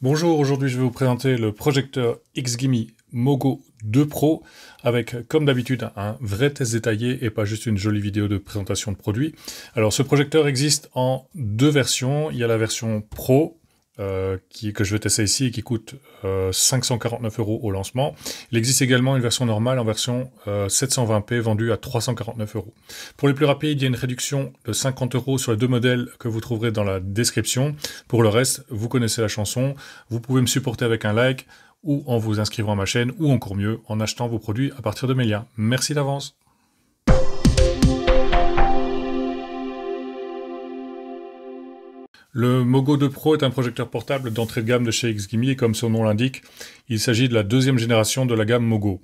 Bonjour, aujourd'hui je vais vous présenter le projecteur XGIMI Mogo 2 Pro avec comme d'habitude un vrai test détaillé et pas juste une jolie vidéo de présentation de produit. Alors ce projecteur existe en deux versions, il y a la version Pro euh, qui, que je vais tester ici et qui coûte 549 euh, euros au lancement. Il existe également une version normale en version 720p euh, vendue à 349 euros. Pour les plus rapides, il y a une réduction de 50 euros sur les deux modèles que vous trouverez dans la description. Pour le reste, vous connaissez la chanson. Vous pouvez me supporter avec un like ou en vous inscrivant à ma chaîne ou encore mieux en achetant vos produits à partir de mes liens. Merci d'avance. Le Mogo 2 Pro est un projecteur portable d'entrée de gamme de chez XGIMI et comme son nom l'indique, il s'agit de la deuxième génération de la gamme Mogo.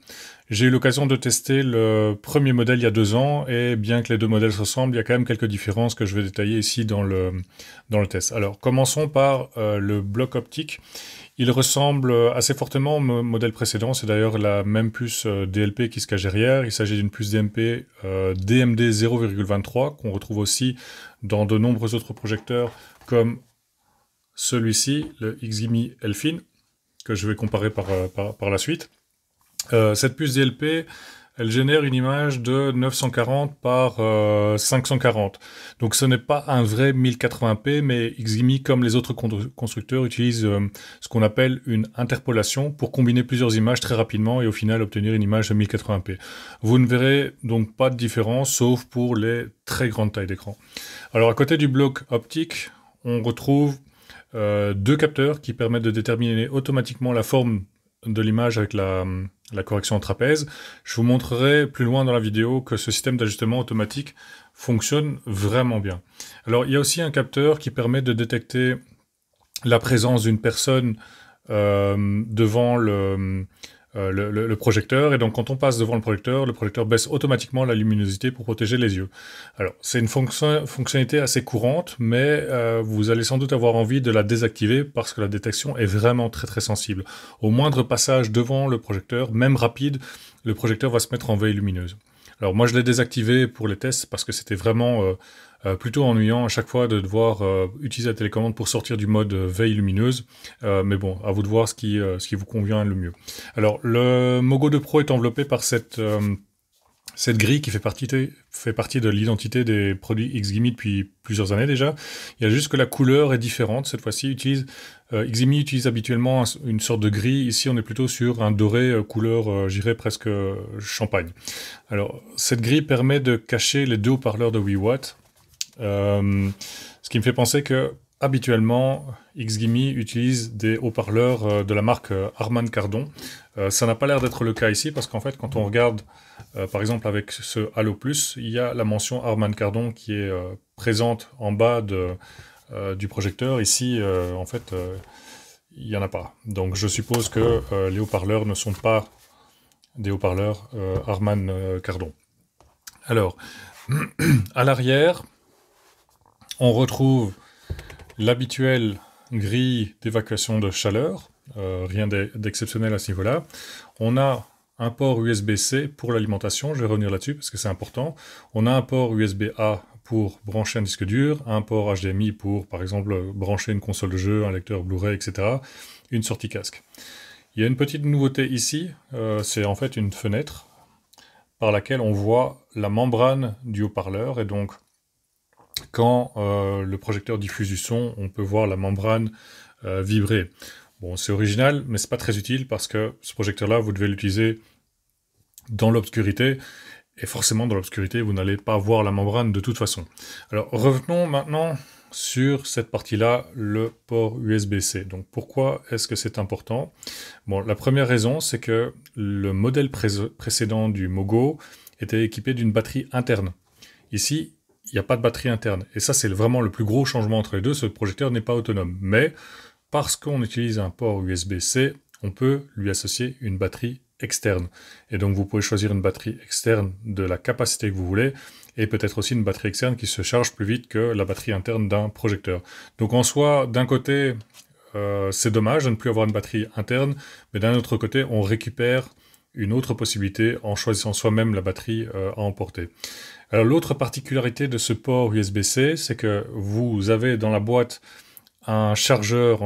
J'ai eu l'occasion de tester le premier modèle il y a deux ans et bien que les deux modèles se ressemblent, il y a quand même quelques différences que je vais détailler ici dans le, test. Alors commençons par euh, le bloc optique. Il ressemble assez fortement au modèle précédent, c'est d'ailleurs la même puce euh, DLP qui se cache derrière. Il s'agit d'une puce DMP DMD 0,23 qu'on retrouve aussi dans de nombreux autres projecteurs comme celui-ci, le XGIMI Elfin, que je vais comparer par, euh, par, la suite. Euh, cette puce DLP, elle génère une image de 940 par 540. Euh, Donc ce n'est pas un vrai 1080p, mais XGIMI, comme les autres constructeurs, utilise ce qu'on appelle une interpolation pour combiner plusieurs images très rapidement et au final obtenir une image de 1080p. Vous ne verrez donc pas de différence, sauf pour les très grandes tailles d'écran. Alors à côté du bloc optique, on retrouve euh, deux capteurs qui permettent de déterminer automatiquement la forme de l'image avec la, correction en trapèze. Je vous montrerai plus loin dans la vidéo que ce système d'ajustement automatique fonctionne vraiment bien. Alors il y a aussi un capteur qui permet de détecter la présence d'une personne euh, devant le, euh, le, projecteur. Et donc, quand on passe devant le projecteur, le projecteur baisse automatiquement la luminosité pour protéger les yeux. Alors, c'est une fonction, fonctionnalité assez courante, mais euh, vous allez sans doute avoir envie de la désactiver parce que la détection est vraiment très très sensible. Au moindre passage devant le projecteur, même rapide, le projecteur va se mettre en veille lumineuse. Alors moi je l'ai désactivé pour les tests parce que c'était vraiment euh, euh, plutôt ennuyant à chaque fois de devoir euh, utiliser la télécommande pour sortir du mode veille lumineuse. mais bon, à vous de voir ce qui, ce qui vous convient le mieux. Alors, le Mogo 2 Pro est enveloppé par cette, cette grille qui fait partie, de, l'identité des produits XGIMI depuis plusieurs années déjà. Il y a juste que la couleur est différente. Cette fois-ci, utilise, XGIMI utilise habituellement une sorte de gris. Ici, on est plutôt sur un doré couleur, j'irais presque champagne. Alors, cette grille permet de cacher les deux haut-parleurs de 8 watts euh, ce qui me fait penser que habituellement, XGIMI utilise des haut-parleurs euh, de la marque euh, Harman Kardon. ça n'a pas l'air d'être le cas ici parce qu'en fait, quand on regarde, par exemple avec ce Halo Plus, il y a la mention Harman Kardon qui est présente en bas du projecteur. Ici, en fait, il n'y en a pas. Donc je suppose que les haut-parleurs ne sont pas des haut-parleurs Harman Kardon. Alors, à l'arrière, on retrouve l'habituelle grille d'évacuation de chaleur, euh, rien d'exceptionnel à ce niveau-là. On a un port USB-C pour l'alimentation, je vais revenir là-dessus parce que c'est important. On a un port USB-A pour brancher un disque dur, un port HDMI pour, par exemple, brancher une console de jeu, un lecteur Blu-ray, etc. Une sortie casque. Il y a une petite nouveauté ici, euh, c'est en fait une fenêtre par laquelle on voit la membrane du haut-parleur, et donc quand euh, le projecteur diffuse du son, on peut voir la membrane euh, vibrer. Bon, c'est original, mais c'est pas très utile parce que ce projecteur-là, vous devez l'utiliser dans l'obscurité, et forcément dans l'obscurité, vous n'allez pas voir la membrane de toute façon. Alors revenons maintenant sur cette partie-là, le port USB-C. Donc pourquoi est-ce que c'est important? Bon, la première raison, c'est que le modèle précédent du Mogo était équipé d'une batterie interne. Ici, il n'y a pas de batterie interne. Et ça, c'est vraiment le plus gros changement entre les deux. Ce projecteur n'est pas autonome. Mais parce qu'on utilise un port USB-C, on peut lui associer une batterie externe. Et donc, vous pouvez choisir une batterie externe de la capacité que vous voulez et peut-être aussi une batterie externe qui se charge plus vite que la batterie interne d'un projecteur. Donc, en soi, d'un côté, euh, c'est dommage de ne plus avoir une batterie interne, mais d'un autre côté, on récupère une autre possibilité en choisissant soi-même la batterie euh, à emporter. Alors l'autre particularité de ce port USB-C, c'est que vous avez dans la boîte un chargeur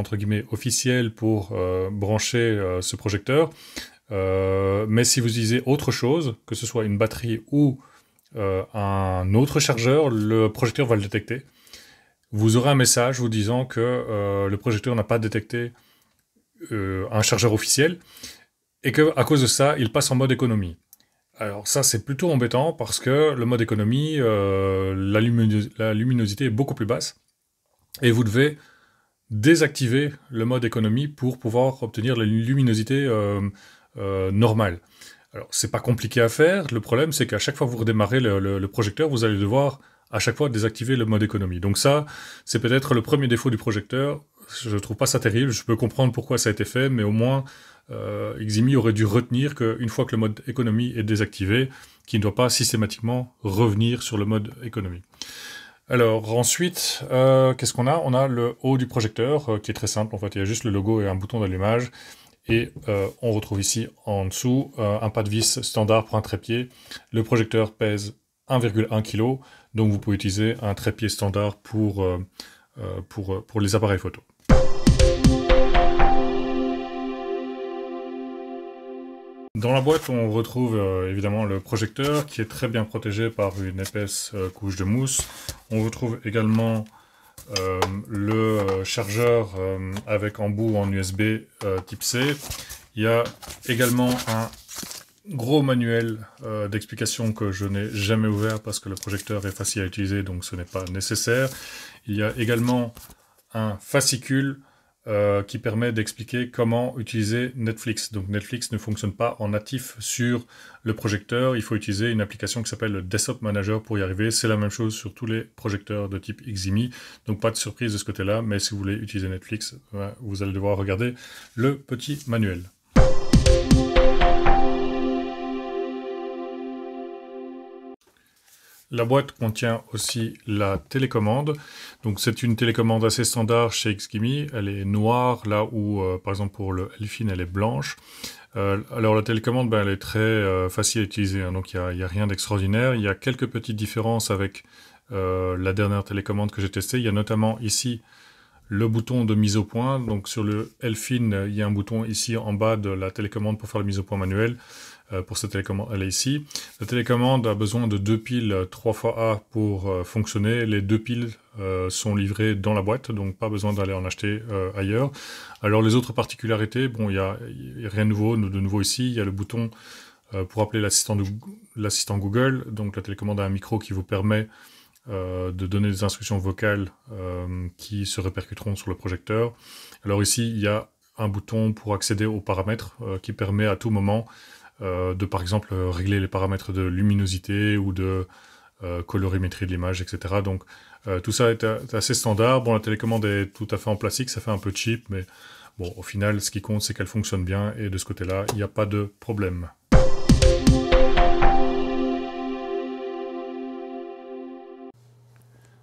officiel pour brancher ce projecteur. mais si vous utilisez autre chose, que ce soit une batterie ou un autre chargeur, le projecteur va le détecter. Vous aurez un message vous disant que le projecteur n'a pas détecté un chargeur officiel et que à cause de ça, il passe en mode économie. Alors ça, c'est plutôt embêtant parce que le mode économie, euh, la, luminosité est beaucoup plus basse et vous devez désactiver le mode économie pour pouvoir obtenir la luminosité euh, euh, normale. Alors c'est pas compliqué à faire. Le problème, c'est qu'à chaque fois que vous redémarrez le, projecteur, vous allez devoir à chaque fois désactiver le mode économie. Donc ça, c'est peut-être le premier défaut du projecteur. Je trouve pas ça terrible. Je peux comprendre pourquoi ça a été fait, mais au moins euh, Ximi aurait dû retenir qu'une fois que le mode économie est désactivé, qu'il ne doit pas systématiquement revenir sur le mode économie. Alors ensuite, euh, qu'est-ce qu'on a? On a le haut du projecteur euh, qui est très simple. En fait, il y a juste le logo et un bouton d'allumage. Et on retrouve ici en dessous un pas de vis standard pour un trépied. Le projecteur pèse 1,1 kg, donc vous pouvez utiliser un trépied standard pour, pour les appareils photo. Dans la boîte, on retrouve euh, évidemment le projecteur qui est très bien protégé par une épaisse euh, couche de mousse. On retrouve également euh, le chargeur avec embout en USB type C. Il y a également un gros manuel d'explication que je n'ai jamais ouvert parce que le projecteur est facile à utiliser donc ce n'est pas nécessaire. Il y a également un fascicule euh, qui permet d'expliquer comment utiliser Netflix. Donc Netflix ne fonctionne pas en natif sur le projecteur, il faut utiliser une application qui s'appelle le Desktop Manager pour y arriver. C'est la même chose sur tous les projecteurs de type Ximi, donc pas de surprise de ce côté-là, mais si vous voulez utiliser Netflix, vous allez devoir regarder le petit manuel. La boîte contient aussi la télécommande. C'est une télécommande assez standard chez Xgimi. Elle est noire là où euh, par exemple pour le Elfin elle est blanche. Euh, alors la télécommande ben, elle est très euh, facile à utiliser, hein. donc il n'y a, a, rien d'extraordinaire. Il y a quelques petites différences avec la dernière télécommande que j'ai testée. Il y a notamment ici le bouton de mise au point. Donc sur le Elfin, il y a un bouton ici en bas de la télécommande pour faire la mise au point manuelle. Euh, pour cette télécommande, elle est ici. La télécommande a besoin de deux piles 3 fois A pour euh, fonctionner. Les deux piles euh, sont livrées dans la boîte, donc pas besoin d'aller en acheter ailleurs. Alors les autres particularités, bon, il n'y a, a, rien de nouveau, de nouveau ici. Il y a le bouton pour appeler l'assistant Google. Donc la télécommande a un micro qui vous permet de donner des instructions vocales qui se répercuteront sur le projecteur. Alors ici, il y a un bouton pour accéder aux paramètres qui permet à tout moment euh, de par exemple régler les paramètres de luminosité ou de euh, colorimétrie de l'image, etc. Donc euh, tout ça est, assez standard. Bon, la télécommande est tout à fait en plastique, ça fait un peu cheap, mais bon, au final, ce qui compte, c'est qu'elle fonctionne bien, et de ce côté-là, il n'y a pas de problème.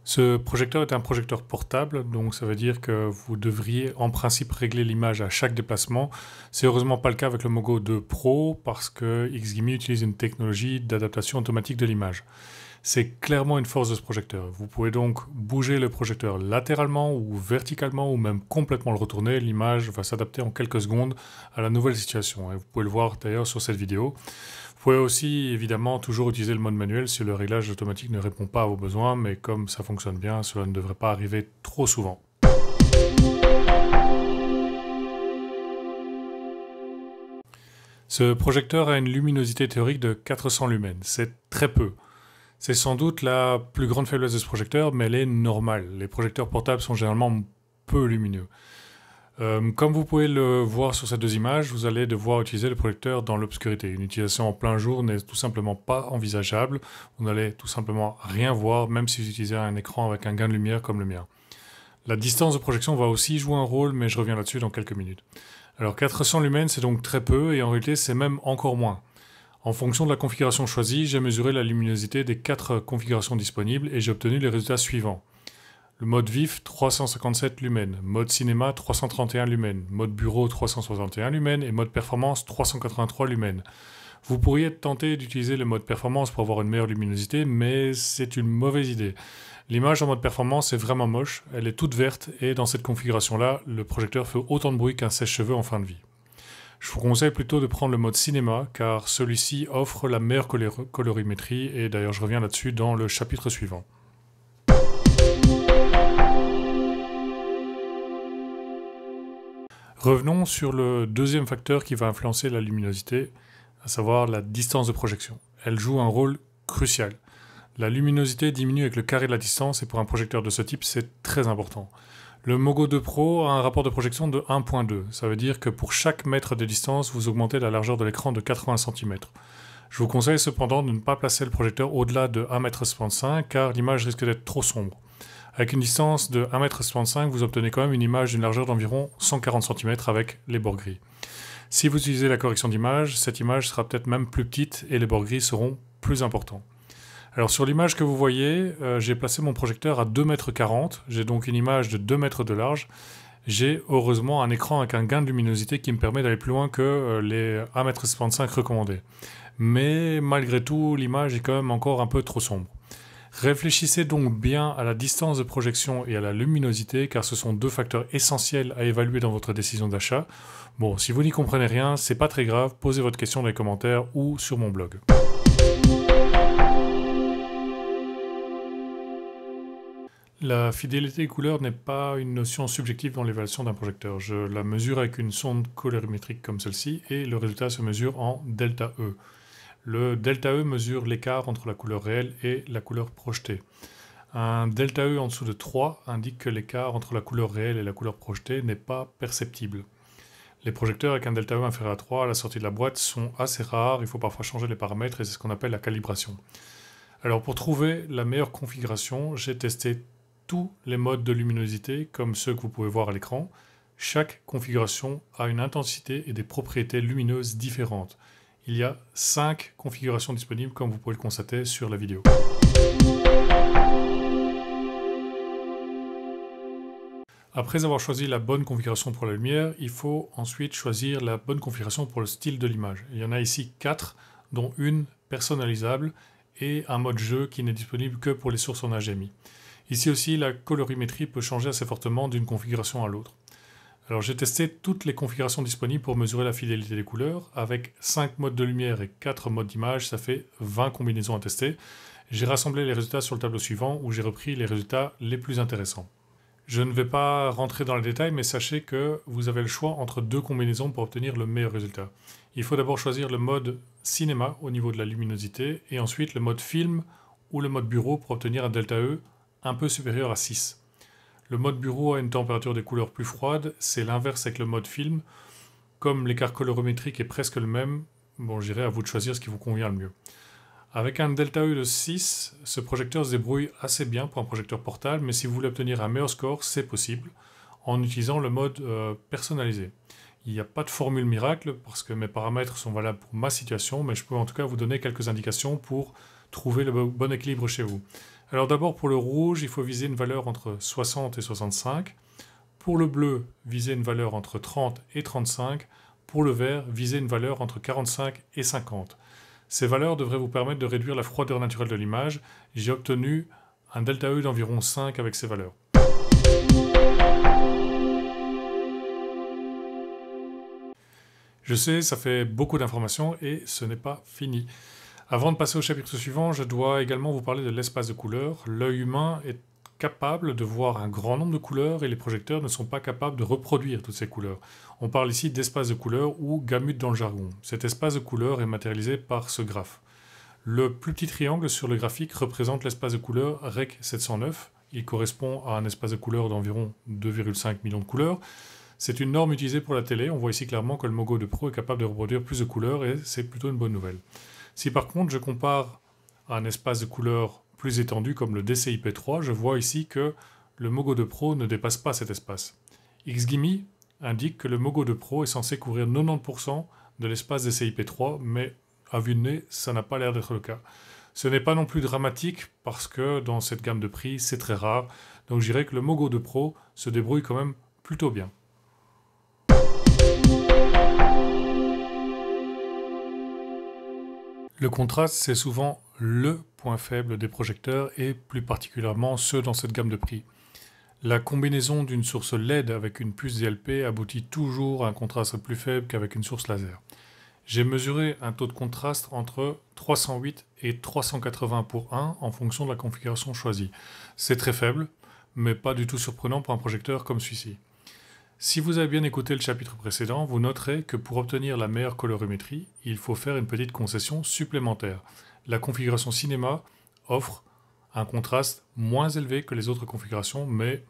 Ce projecteur est un projecteur portable, donc ça veut dire que vous devriez en principe régler l'image à chaque déplacement. C'est heureusement pas le cas avec le Mogo 2 Pro parce que XGIMI utilise une technologie d'adaptation automatique de l'image. C'est clairement une force de ce projecteur. Vous pouvez donc bouger le projecteur latéralement ou verticalement ou même complètement le retourner. L'image va s'adapter en quelques secondes à la nouvelle situation. Et vous pouvez le voir d'ailleurs sur cette vidéo. Vous pouvez aussi évidemment toujours utiliser le mode manuel si le réglage automatique ne répond pas à vos besoins, mais comme ça fonctionne bien, cela ne devrait pas arriver trop souvent. Ce projecteur a une luminosité théorique de 400 lumens, c'est très peu. C'est sans doute la plus grande faiblesse de ce projecteur, mais elle est normale. Les projecteurs portables sont généralement peu lumineux. Euh, comme vous pouvez le voir sur ces deux images, vous allez devoir utiliser le projecteur dans l'obscurité. Une utilisation en plein jour n'est tout simplement pas envisageable. Vous n'allez tout simplement rien voir, même si vous utilisez un écran avec un gain de lumière comme le mien. La distance de projection va aussi jouer un rôle, mais je reviens là-dessus dans quelques minutes. Alors 400 lumens, c'est donc très peu, et en réalité, c'est même encore moins. En fonction de la configuration choisie, j'ai mesuré la luminosité des quatre configurations disponibles et j'ai obtenu les résultats suivants. Le mode vif 357 lumens, mode cinéma 331 lumens, mode bureau 361 lumens et mode performance 383 lumens. Vous pourriez être tenté d'utiliser le mode performance pour avoir une meilleure luminosité, mais c'est une mauvaise idée. L'image en mode performance est vraiment moche, elle est toute verte et dans cette configuration-là, le projecteur fait autant de bruit qu'un sèche-cheveux en fin de vie. Je vous conseille plutôt de prendre le mode cinéma car celui-ci offre la meilleure colorimétrie et d'ailleurs je reviens là-dessus dans le chapitre suivant. Revenons sur le deuxième facteur qui va influencer la luminosité, à savoir la distance de projection. Elle joue un rôle crucial. La luminosité diminue avec le carré de la distance et pour un projecteur de ce type, c'est très important. Le Mogo 2 Pro a un rapport de projection de 1.2. Ça veut dire que pour chaque mètre de distance, vous augmentez la largeur de l'écran de 80 cm. Je vous conseille cependant de ne pas placer le projecteur au-delà de 1,65 m car l'image risque d'être trop sombre. Avec une distance de 1,65 m, vous obtenez quand même une image d'une largeur d'environ 140 cm avec les bords gris. Si vous utilisez la correction d'image, cette image sera peut-être même plus petite et les bords gris seront plus importants. Alors sur l'image que vous voyez, euh, j'ai placé mon projecteur à 2,40 m. J'ai donc une image de 2 mètres de large. J'ai heureusement un écran avec un gain de luminosité qui me permet d'aller plus loin que euh, les 1,65 m recommandés. Mais malgré tout, l'image est quand même encore un peu trop sombre. Réfléchissez donc bien à la distance de projection et à la luminosité car ce sont deux facteurs essentiels à évaluer dans votre décision d'achat. Bon, si vous n'y comprenez rien, c'est pas très grave, posez votre question dans les commentaires ou sur mon blog. La fidélité couleur n'est pas une notion subjective dans l'évaluation d'un projecteur. Je la mesure avec une sonde colorimétrique comme celle-ci et le résultat se mesure en delta E. Le delta E mesure l'écart entre la couleur réelle et la couleur projetée. Un delta E en dessous de 3 indique que l'écart entre la couleur réelle et la couleur projetée n'est pas perceptible. Les projecteurs avec un delta E inférieur à 3 à la sortie de la boîte sont assez rares, il faut parfois changer les paramètres et c'est ce qu'on appelle la calibration. Alors pour trouver la meilleure configuration, j'ai testé tous les modes de luminosité comme ceux que vous pouvez voir à l'écran. Chaque configuration a une intensité et des propriétés lumineuses différentes il y a 5 configurations disponibles comme vous pouvez le constater sur la vidéo. Après avoir choisi la bonne configuration pour la lumière, il faut ensuite choisir la bonne configuration pour le style de l'image. Il y en a ici 4, dont une personnalisable et un mode jeu qui n'est disponible que pour les sources en HDMI. Ici aussi, la colorimétrie peut changer assez fortement d'une configuration à l'autre. Alors j'ai testé toutes les configurations disponibles pour mesurer la fidélité des couleurs. Avec 5 modes de lumière et 4 modes d'image, ça fait 20 combinaisons à tester. J'ai rassemblé les résultats sur le tableau suivant où j'ai repris les résultats les plus intéressants. Je ne vais pas rentrer dans les détails, mais sachez que vous avez le choix entre deux combinaisons pour obtenir le meilleur résultat. Il faut d'abord choisir le mode cinéma au niveau de la luminosité et ensuite le mode film ou le mode bureau pour obtenir un delta E un peu supérieur à 6. Le mode bureau a une température des couleurs plus froide, c'est l'inverse avec le mode film. Comme l'écart colorimétrique est presque le même, bon, j'irai à vous de choisir ce qui vous convient le mieux. Avec un delta E de 6, ce projecteur se débrouille assez bien pour un projecteur portable, mais si vous voulez obtenir un meilleur score, c'est possible en utilisant le mode euh, personnalisé. Il n'y a pas de formule miracle parce que mes paramètres sont valables pour ma situation, mais je peux en tout cas vous donner quelques indications pour trouver le bon équilibre chez vous. Alors d'abord pour le rouge, il faut viser une valeur entre 60 et 65. Pour le bleu, viser une valeur entre 30 et 35. Pour le vert, viser une valeur entre 45 et 50. Ces valeurs devraient vous permettre de réduire la froideur naturelle de l'image. J'ai obtenu un delta E d'environ 5 avec ces valeurs. Je sais, ça fait beaucoup d'informations et ce n'est pas fini. Avant de passer au chapitre suivant, je dois également vous parler de l'espace de couleurs. L'œil humain est capable de voir un grand nombre de couleurs et les projecteurs ne sont pas capables de reproduire toutes ces couleurs. On parle ici d'espace de couleurs ou gamut dans le jargon. Cet espace de couleurs est matérialisé par ce graphe. Le plus petit triangle sur le graphique représente l'espace de couleurs REC 709. Il correspond à un espace de couleurs d'environ 2,5 millions de couleurs. C'est une norme utilisée pour la télé. On voit ici clairement que le Mogo de Pro est capable de reproduire plus de couleurs et c'est plutôt une bonne nouvelle. Si par contre je compare à un espace de couleur plus étendu comme le DCI-P3, je vois ici que le Mogo 2 Pro ne dépasse pas cet espace. XGIMI indique que le Mogo 2 Pro est censé couvrir 90% de l'espace DCI-P3, mais à vue de nez, ça n'a pas l'air d'être le cas. Ce n'est pas non plus dramatique parce que dans cette gamme de prix, c'est très rare. Donc je dirais que le Mogo 2 Pro se débrouille quand même plutôt bien. Le contraste, c'est souvent le point faible des projecteurs et plus particulièrement ceux dans cette gamme de prix. La combinaison d'une source LED avec une puce DLP aboutit toujours à un contraste plus faible qu'avec une source laser. J'ai mesuré un taux de contraste entre 308 et 380 pour 1 en fonction de la configuration choisie. C'est très faible, mais pas du tout surprenant pour un projecteur comme celui-ci. Si vous avez bien écouté le chapitre précédent, vous noterez que pour obtenir la meilleure colorimétrie, il faut faire une petite concession supplémentaire. La configuration cinéma offre un contraste moins élevé que les autres configurations, mais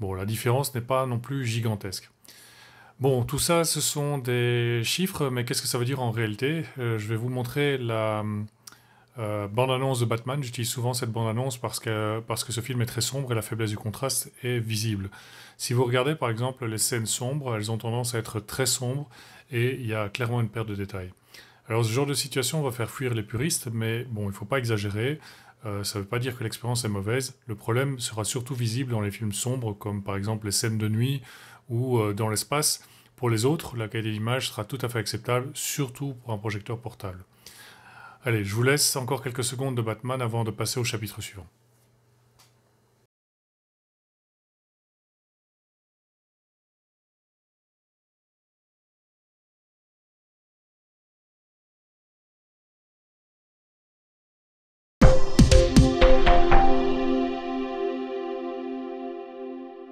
bon, la différence n'est pas non plus gigantesque. Bon, tout ça, ce sont des chiffres, mais qu'est-ce que ça veut dire en réalité? Euh, Je vais vous montrer la euh, bande-annonce de Batman. J'utilise souvent cette bande-annonce parce que, parce que ce film est très sombre et la faiblesse du contraste est visible. Si vous regardez par exemple les scènes sombres, elles ont tendance à être très sombres et il y a clairement une perte de détails. Alors ce genre de situation va faire fuir les puristes, mais bon, il ne faut pas exagérer. Euh, ça ne veut pas dire que l'expérience est mauvaise. Le problème sera surtout visible dans les films sombres, comme par exemple les scènes de nuit ou euh, dans l'espace. Pour les autres, la qualité d'image sera tout à fait acceptable, surtout pour un projecteur portable. Allez, je vous laisse encore quelques secondes de Batman avant de passer au chapitre suivant.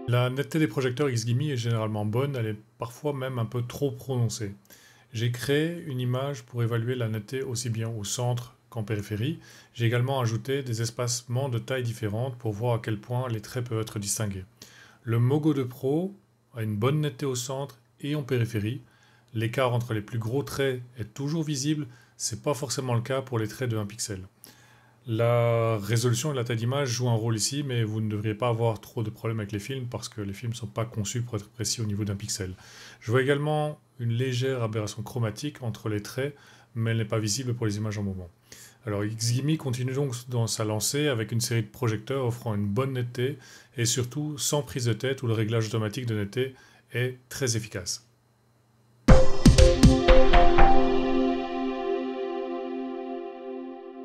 La netteté des projecteurs X-Gimme est généralement bonne, elle est parfois même un peu trop prononcée. J'ai créé une image pour évaluer la netteté aussi bien au centre qu'en périphérie. J'ai également ajouté des espacements de tailles différentes pour voir à quel point les traits peuvent être distingués. Le Mogo 2 Pro a une bonne netteté au centre et en périphérie. L'écart entre les plus gros traits est toujours visible, ce n'est pas forcément le cas pour les traits de 1 pixel. La résolution et la taille d'image jouent un rôle ici, mais vous ne devriez pas avoir trop de problèmes avec les films parce que les films ne sont pas conçus pour être précis au niveau d'un pixel. Je vois également une légère aberration chromatique entre les traits, mais elle n'est pas visible pour les images en mouvement. Alors Xgimi continue donc dans sa lancée avec une série de projecteurs offrant une bonne netteté et surtout sans prise de tête où le réglage automatique de netteté est très efficace.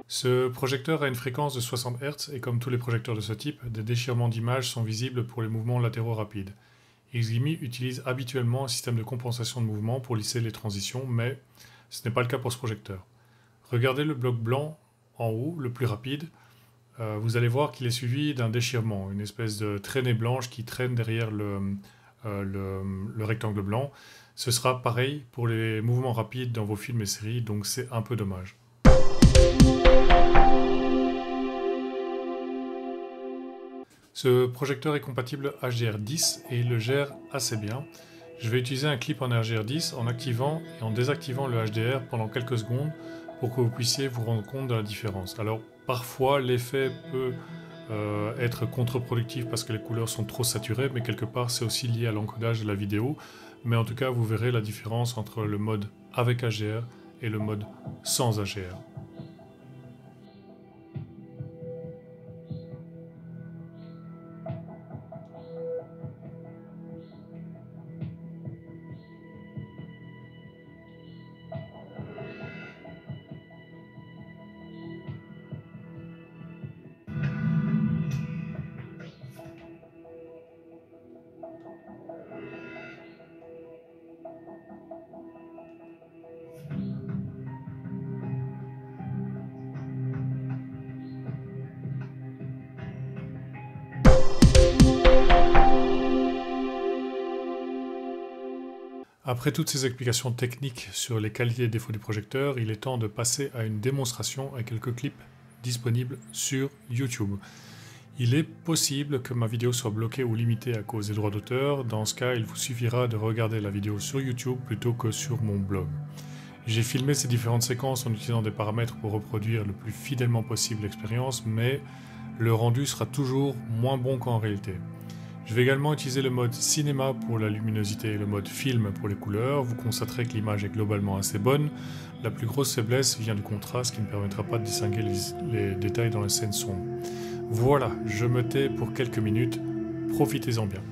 Ce projecteur a une fréquence de 60 Hz et comme tous les projecteurs de ce type, des déchirements d'image sont visibles pour les mouvements latéraux rapides. XGIMI utilise habituellement un système de compensation de mouvement pour lisser les transitions, mais ce n'est pas le cas pour ce projecteur. Regardez le bloc blanc en haut, le plus rapide. Euh, vous allez voir qu'il est suivi d'un déchirement, une espèce de traînée blanche qui traîne derrière euh, le rectangle blanc. Ce sera pareil pour les mouvements rapides dans vos films et séries, donc c'est un peu dommage. Ce projecteur est compatible HDR10 et il le gère assez bien. Je vais utiliser un clip en HDR10 en activant et en désactivant le HDR pendant quelques secondes pour que vous puissiez vous rendre compte de la différence. Alors parfois l'effet peut euh, être contre-productif parce que les couleurs sont trop saturées, mais quelque part c'est aussi lié à l'encodage de la vidéo. Mais en tout cas vous verrez la différence entre le mode avec HDR et le mode sans HDR. Après toutes ces explications techniques sur les qualités et défauts du projecteur, il est temps de passer à une démonstration avec quelques clips disponibles sur YouTube. Il est possible que ma vidéo soit bloquée ou limitée à cause des droits d'auteur. Dans ce cas, il vous suffira de regarder la vidéo sur YouTube plutôt que sur mon blog. J'ai filmé ces différentes séquences en utilisant des paramètres pour reproduire le plus fidèlement possible l'expérience, mais le rendu sera toujours moins bon qu'en réalité. Je vais également utiliser le mode cinéma pour la luminosité et le mode film pour les couleurs. Vous constaterez que l'image est globalement assez bonne. La plus grosse faiblesse vient du contraste qui ne permettra pas de distinguer les, détails dans la scène sombre. Voilà, je me tais pour quelques minutes. Profitez-en bien.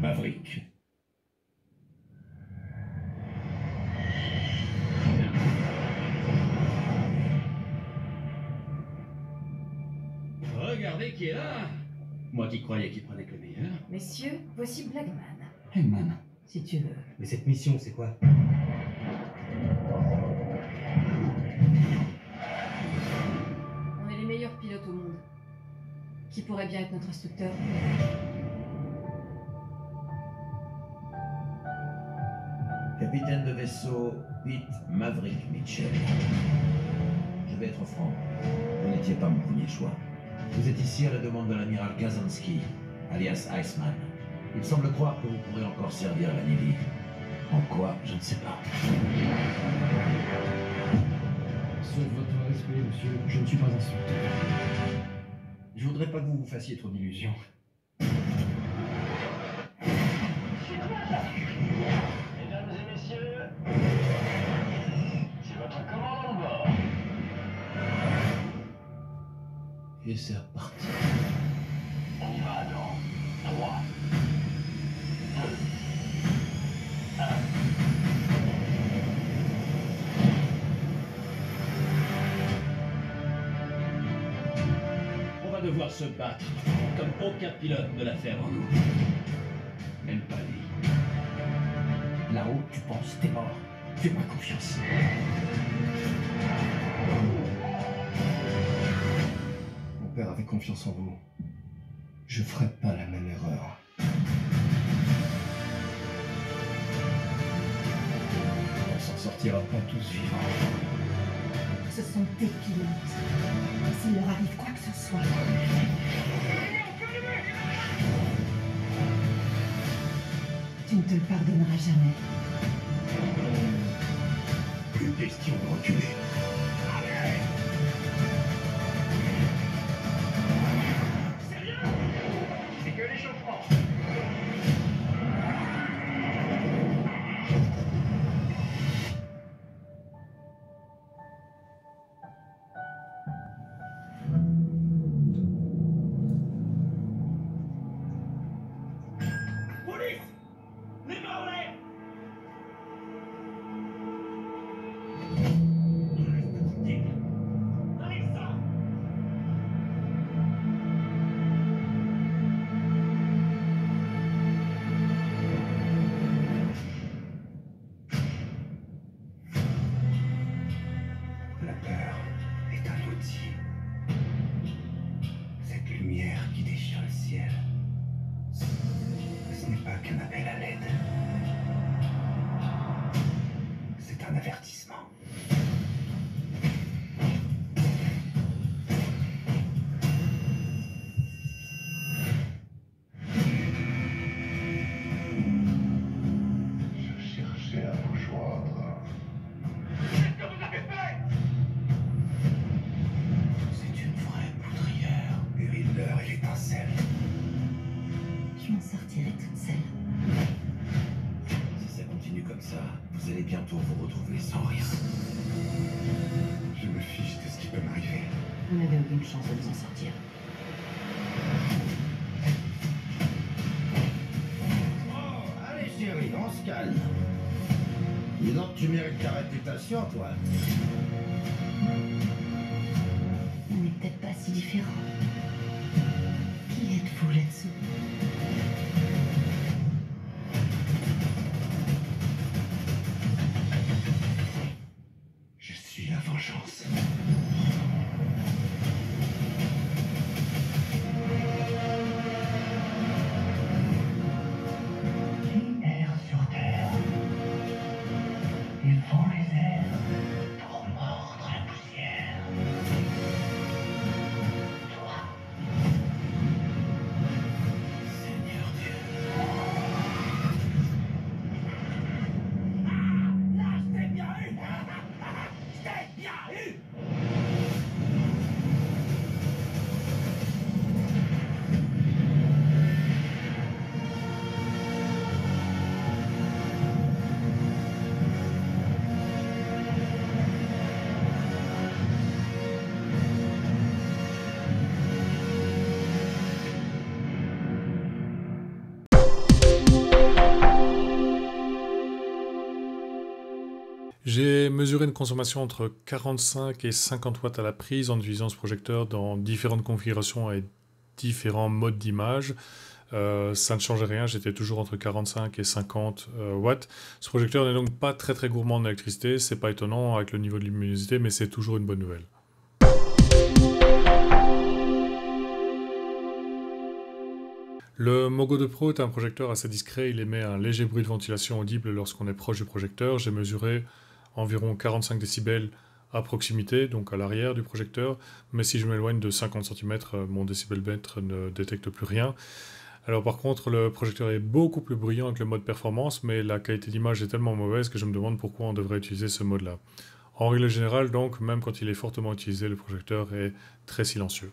Maverick. Regardez qui est là Moi qui croyais qu'il prenait que le meilleur. Messieurs, voici Blackman. Hangman. Si tu veux. Mais cette mission, c'est quoi? On est les meilleurs pilotes au monde. Qui pourrait bien être notre instructeur? Capitaine de vaisseau Pete Maverick Mitchell. Je vais être franc. Vous n'étiez pas mon premier choix. Vous êtes ici à la demande de l'amiral Kazansky, alias Iceman. Il semble croire que vous pourrez encore servir la Navy. En quoi, je ne sais pas. Sauf votre respect, monsieur, je ne suis pas instructeur. Je voudrais pas que vous vous fassiez trop d'illusions. Messieurs, c'est votre commandant de bord. Et c'est reparti. On y va dans 3, 2, 1. On va devoir se battre, comme aucun pilote ne l'a fait avant nous. Fais-moi confiance. Mon père avait confiance en vous. Je ferai pas la même erreur. On s'en sortira pas tous vivants. Ce sont des pilotes. S'il leur arrive quoi que ce soit. Tu ne te le pardonneras jamais. Plus question de reculer. C'est chance de vous en sortir. Oh, allez chérie, on se calme. Dis donc, tu mérites ta réputation, toi. J'ai mesuré une consommation entre 45 et 50 watts à la prise en utilisant ce projecteur dans différentes configurations et différents modes d'image. Euh, ça ne changeait rien, j'étais toujours entre 45 et 50 euh, watts. Ce projecteur n'est donc pas très très gourmand en électricité, c'est pas étonnant avec le niveau de luminosité, mais c'est toujours une bonne nouvelle. Le Mogo 2 Pro est un projecteur assez discret, il émet un léger bruit de ventilation audible lorsqu'on est proche du projecteur. J'ai mesuré environ 45 décibels à proximité, donc à l'arrière du projecteur, mais si je m'éloigne de 50 cm, mon décibelmètre ne détecte plus rien. Alors par contre, le projecteur est beaucoup plus bruyant avec le mode performance, mais la qualité d'image est tellement mauvaise que je me demande pourquoi on devrait utiliser ce mode-là. En règle générale, donc, même quand il est fortement utilisé, le projecteur est très silencieux.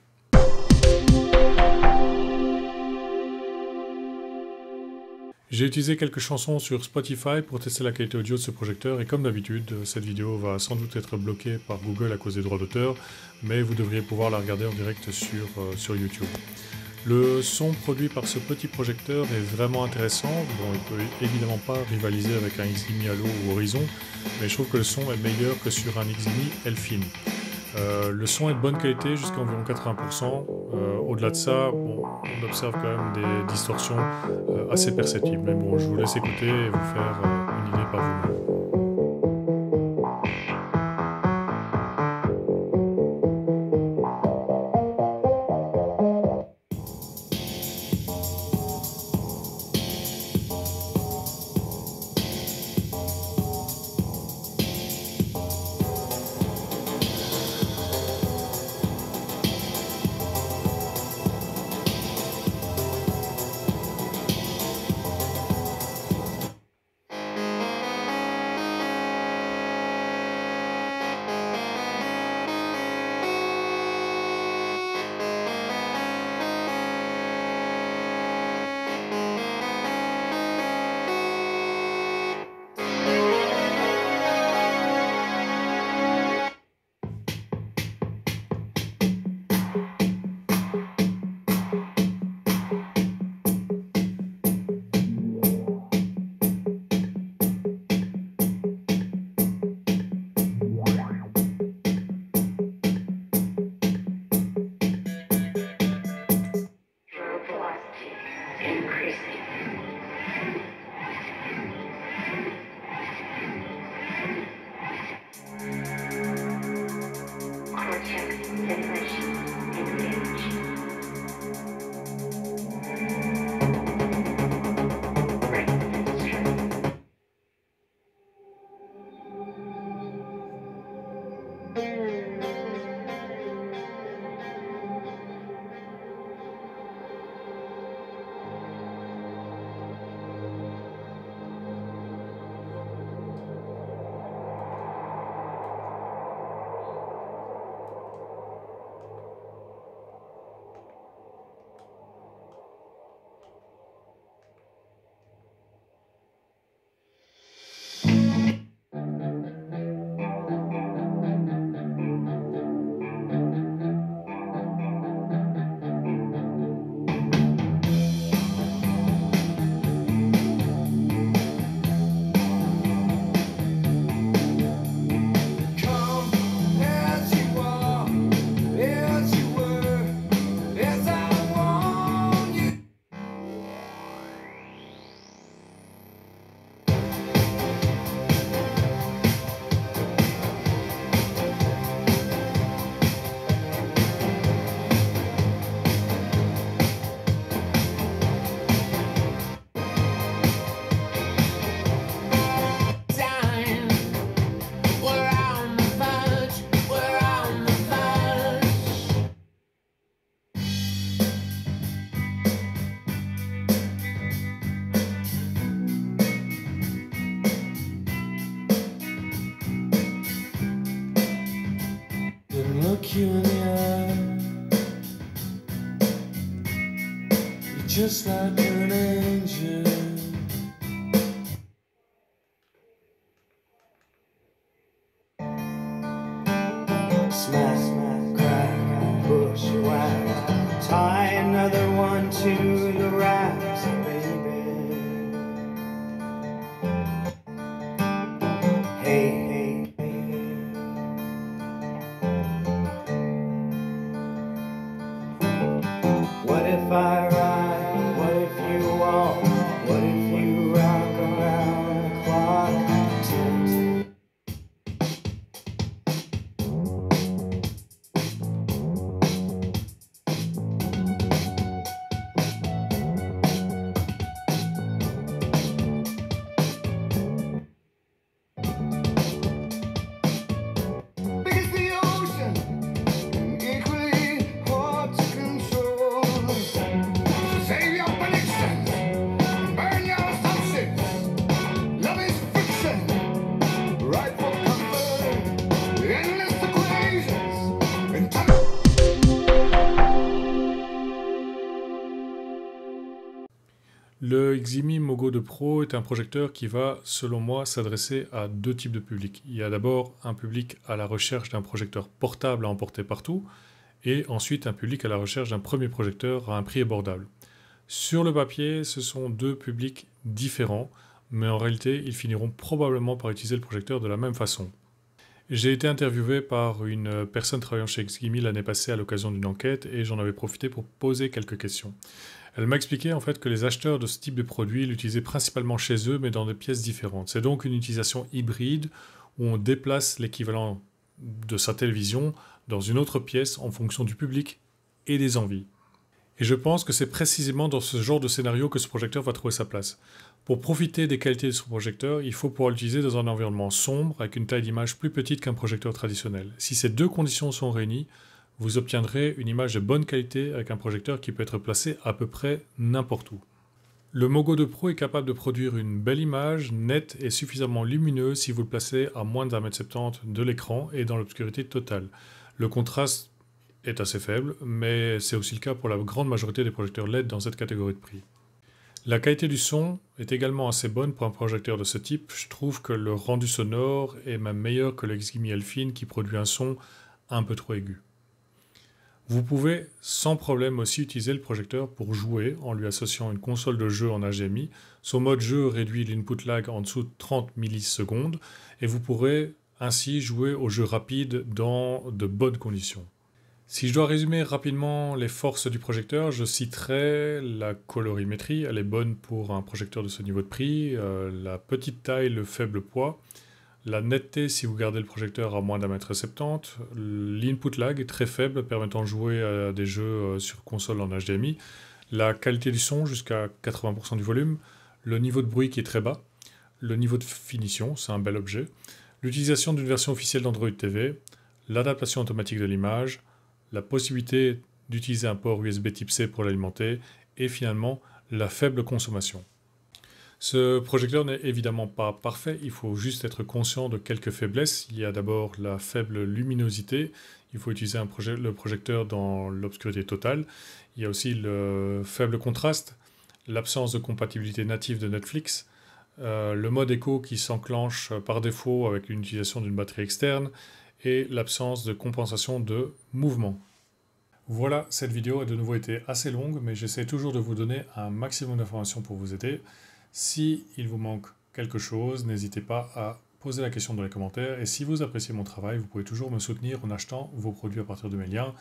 J'ai utilisé quelques chansons sur Spotify pour tester la qualité audio de ce projecteur et comme d'habitude, cette vidéo va sans doute être bloquée par Google à cause des droits d'auteur, mais vous devriez pouvoir la regarder en direct sur, euh, YouTube. Le son produit par ce petit projecteur est vraiment intéressant. Bon, il peut évidemment pas rivaliser avec un Ximi Halo ou Horizon, mais je trouve que le son est meilleur que sur un Ximi Elfin. Euh, le son est de bonne qualité jusqu'à environ 80%. Euh, au-delà de ça, on observe quand même des distorsions euh, assez perceptibles. Mais bon, je vous laisse écouter et vous faire une idée par vous-même. Just like an angel. Le Ximi Mogo 2 Pro est un projecteur qui va, selon moi, s'adresser à deux types de publics. Il y a d'abord un public à la recherche d'un projecteur portable à emporter partout, et ensuite un public à la recherche d'un premier projecteur à un prix abordable. Sur le papier, ce sont deux publics différents, mais en réalité, ils finiront probablement par utiliser le projecteur de la même façon. J'ai été interviewé par une personne travaillant chez Xgimi l'année passée à l'occasion d'une enquête et j'en avais profité pour poser quelques questions. Elle m'a expliqué en fait que les acheteurs de ce type de produit l'utilisaient principalement chez eux mais dans des pièces différentes. C'est donc une utilisation hybride où on déplace l'équivalent de sa télévision dans une autre pièce en fonction du public et des envies. Et je pense que c'est précisément dans ce genre de scénario que ce projecteur va trouver sa place. Pour profiter des qualités de ce projecteur, il faut pouvoir l'utiliser dans un environnement sombre avec une taille d'image plus petite qu'un projecteur traditionnel. Si ces deux conditions sont réunies, vous obtiendrez une image de bonne qualité avec un projecteur qui peut être placé à peu près n'importe où. Le Mogo 2 Pro est capable de produire une belle image, nette et suffisamment lumineuse si vous le placez à moins d'un mètre 70 de l'écran et dans l'obscurité totale. Le contraste est assez faible, mais c'est aussi le cas pour la grande majorité des projecteurs LED dans cette catégorie de prix. La qualité du son est également assez bonne pour un projecteur de ce type. Je trouve que le rendu sonore est même meilleur que le Xgimi Elfin qui produit un son un peu trop aigu. Vous pouvez sans problème aussi utiliser le projecteur pour jouer en lui associant une console de jeu en HDMI. Son mode jeu réduit l'input lag en dessous de 30 millisecondes et vous pourrez ainsi jouer au jeu rapide dans de bonnes conditions. Si je dois résumer rapidement les forces du projecteur, je citerai la colorimétrie, elle est bonne pour un projecteur de ce niveau de prix, euh, la petite taille, le faible poids, la netteté si vous gardez le projecteur à moins d'un mètre 70, l'input lag très faible permettant de jouer à des jeux euh, sur console en HDMI, la qualité du son jusqu'à 80% du volume, le niveau de bruit qui est très bas, le niveau de finition, c'est un bel objet, l'utilisation d'une version officielle d'Android TV, l'adaptation automatique de l'image, la possibilité d'utiliser un port USB type C pour l'alimenter. Et finalement la faible consommation. Ce projecteur n'est évidemment pas parfait, il faut juste être conscient de quelques faiblesses. Il y a d'abord la faible luminosité, il faut utiliser le projecteur dans l'obscurité totale. Il y a aussi le faible contraste, l'absence de compatibilité native de Netflix, euh, le mode écho qui s'enclenche par défaut avec l'utilisation d'une batterie externe, et l'absence de compensation de mouvement. Voilà, cette vidéo a de nouveau été assez longue, mais j'essaie toujours de vous donner un maximum d'informations pour vous aider. Si il vous manque quelque chose, n'hésitez pas à poser la question dans les commentaires. Et si vous appréciez mon travail, vous pouvez toujours me soutenir en achetant vos produits à partir de mes liens.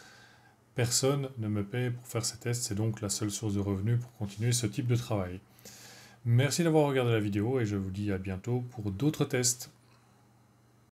Personne ne me paie pour faire ces tests, c'est donc la seule source de revenus pour continuer ce type de travail. Merci d'avoir regardé la vidéo et je vous dis à bientôt pour d'autres tests.